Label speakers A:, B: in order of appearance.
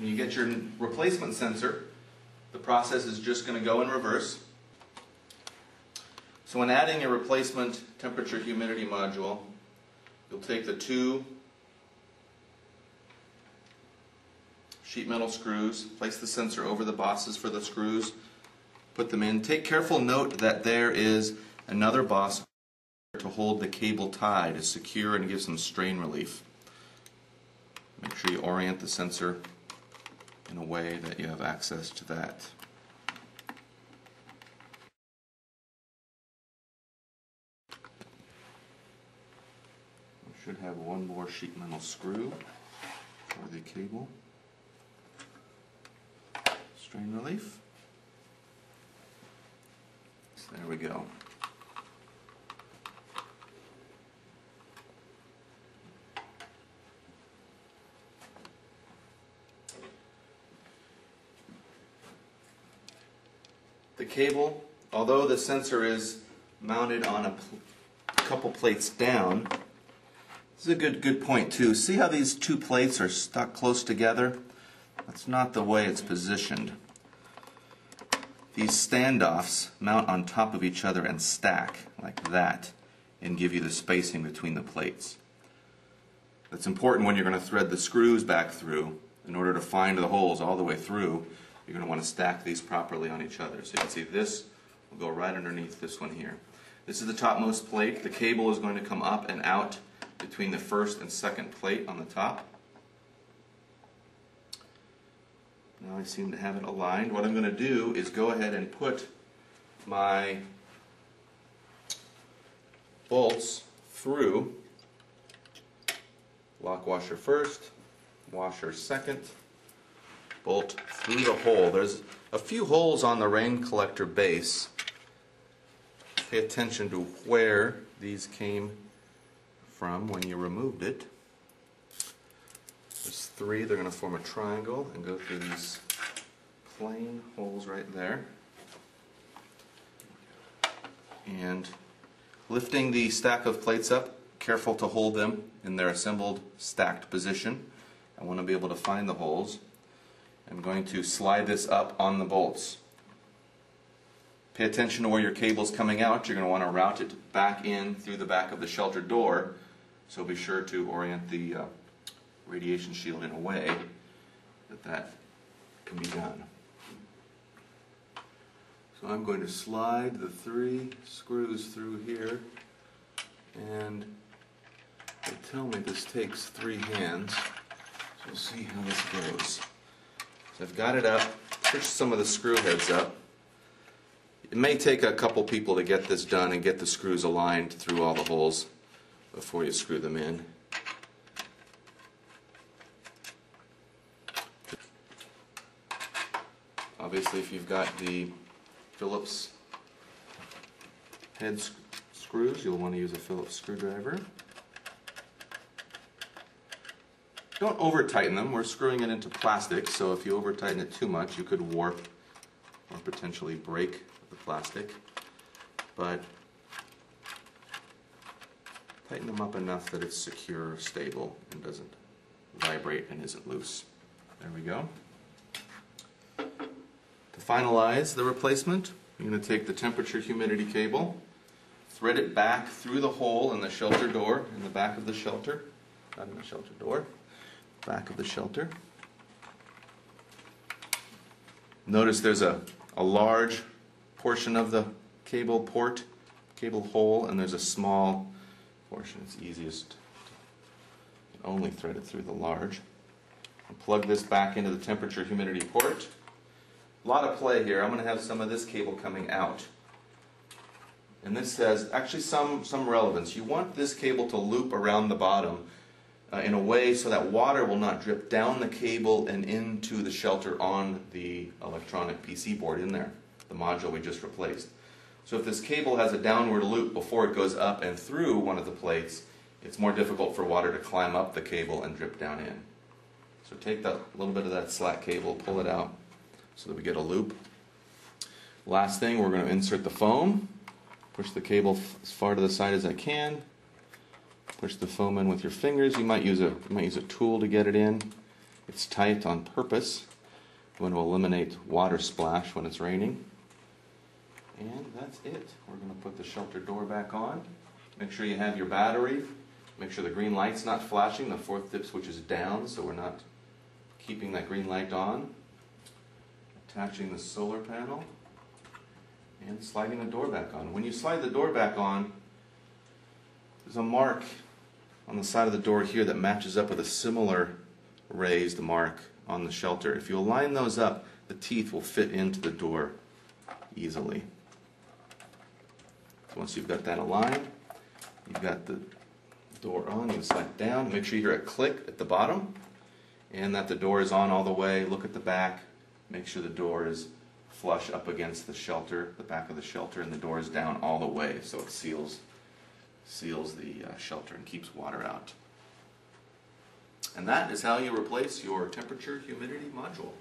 A: When you get your replacement sensor, the process is just going to go in reverse. So when adding your replacement temperature humidity module, you'll take the two sheet metal screws, place the sensor over the bosses for the screws, put them in. Take careful note that there is another boss to hold the cable tie to secure and give some strain relief. Make sure you orient the sensor in a way that you have access to that. We should have one more sheet metal screw for the cable. Strain relief. So there we go. The cable, although the sensor is mounted on a pl couple plates down, this is a good good point too. See how these two plates are stuck close together? That's not the way it's positioned. These standoffs mount on top of each other and stack like that and give you the spacing between the plates. That's important when you're going to thread the screws back through. In order to find the holes all the way through, you're going to want to stack these properly on each other. So you can see this will go right underneath this one here. This is the topmost plate. The cable is going to come up and out between the first and second plate on the top. Now I seem to have it aligned. What I'm going to do is go ahead and put my bolts through lock washer first, washer second, bolt through the hole. There's a few holes on the rain collector base. Pay attention to where these came from when you removed it. There's three, they're going to form a triangle and go through these plain holes right there. And lifting the stack of plates up, careful to hold them in their assembled stacked position. I want to be able to find the holes. I'm going to slide this up on the bolts. Pay attention to where your cable is coming out. You're going to want to route it back in through the back of the shelter door. So be sure to orient the uh, radiation shield in a way that that can be done. So I'm going to slide the three screws through here and they tell me this takes three hands. So we'll see how this goes. I've got it up, push some of the screw heads up. It may take a couple people to get this done and get the screws aligned through all the holes before you screw them in. Obviously if you've got the Phillips head screws, you'll want to use a Phillips screwdriver. Don't over tighten them. We're screwing it into plastic, so if you over tighten it too much, you could warp or potentially break the plastic. But tighten them up enough that it's secure, stable, and doesn't vibrate and isn't loose. There we go. To finalize the replacement, I'm going to take the temperature humidity cable, thread it back through the hole in the shelter door, in the back of the shelter, not in the shelter door, back of the shelter. Notice there's a, a large portion of the cable port, cable hole, and there's a small portion. It's easiest to only thread it through the large. I'll plug this back into the temperature humidity port. A lot of play here. I'm going to have some of this cable coming out. And this has actually some, some relevance. You want this cable to loop around the bottom uh, in a way so that water will not drip down the cable and into the shelter on the electronic PC board in there, the module we just replaced. So if this cable has a downward loop before it goes up and through one of the plates, it's more difficult for water to climb up the cable and drip down in. So take that little bit of that slack cable, pull it out so that we get a loop. Last thing, we're going to insert the foam. Push the cable as far to the side as I can. Push the foam in with your fingers. You might use a you might use a tool to get it in. It's tight on purpose. We want to eliminate water splash when it's raining. And that's it. We're going to put the shelter door back on. Make sure you have your battery. Make sure the green light's not flashing. The fourth dip switch is down, so we're not keeping that green light on. Attaching the solar panel and sliding the door back on. When you slide the door back on, there's a mark on the side of the door here that matches up with a similar raised mark on the shelter. If you align those up, the teeth will fit into the door easily. So once you've got that aligned, you've got the door on, you slide down. Make sure you hear a click at the bottom and that the door is on all the way. Look at the back. Make sure the door is flush up against the shelter, the back of the shelter, and the door is down all the way so it seals seals the uh, shelter and keeps water out. And that is how you replace your temperature humidity module.